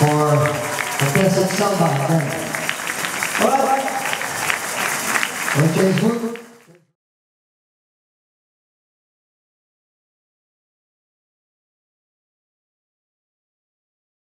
for the Desert Salva. All right.